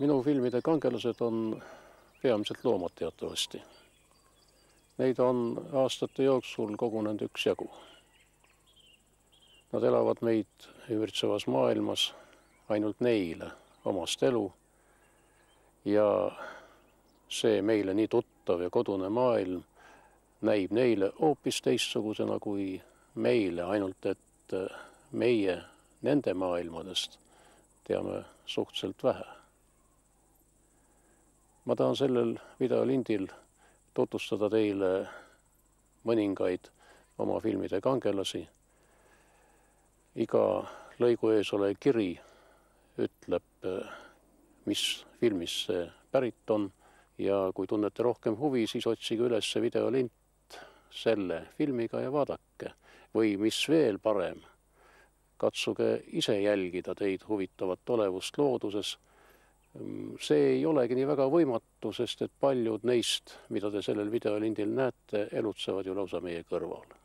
minu filmide kangelased on peamiselt loomad teatavasti. Neid on aastate jooksul kogunenud üksjagu. Nad elavad meid ümbritsevas maailmas ainult neile omast elu. ja see meile nii tuttav ja kodune maailm näib neile hoopis teistsugusena kui meile, ainult et meie nende maailmadest teame suhteliselt vähe. Ma tahan sellel videolindil tutvustada teile mõningaid oma filmide kangelasi. iga lõigu ees olev kiri ütleb, mis filmist see pärit on ja kui tunnete rohkem huvi, siis otsige üles videolint selle filmiga ja vaadake või mis veel parem katsuge ise jälgida teid huvitavat olevust looduses. See ei olegi nii väga võimatu, sest et paljud neist, mida te sellel videolindil näete, elutsevad ju lausa meie kõrval